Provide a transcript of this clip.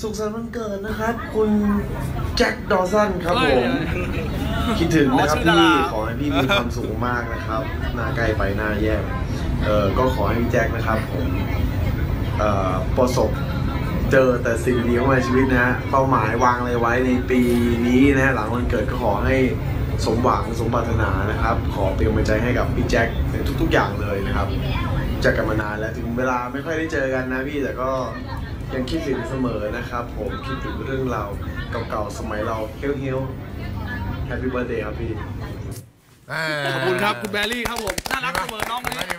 สุขสันต์วันเกิดนะครับ คุณแจ็คดอสันครับผมคิดถึงนะครับอ๋อชื่อดาพี่ราขอให้พี่มีความสุขมากนะครับหน้าใกล้ไปหน้าแย่เออก็ขอให้พี่แจ็คนะครับผมเอ่อประสบเจอแต่สิ่งดีๆเข้ามาในชีวิตนะฮะเป้าหมายวางอะไรไว้ในปีนี้นะฮะหลังวันเกิดก็ขอให้สมหวังสมปรารถนานะครับ ขอเป็นกำลังใจให้กับพี่แจ็คในทุก ๆ อย่างเลยนะครับรู้จักกันมานานแล้วถึงเวลาไม่ค่อยได้เจอกันนะพี่แต่ก็ ยังคิดถึงเสมอนะครับ ผมคิดถึงเรื่องราวเก่าๆสมัยเราเฮี้ยวๆ Happy Birthday ครับพี่ ขอบคุณครับ คุณแบรี่ครับผม น่ารักเสมอน้องคนนี้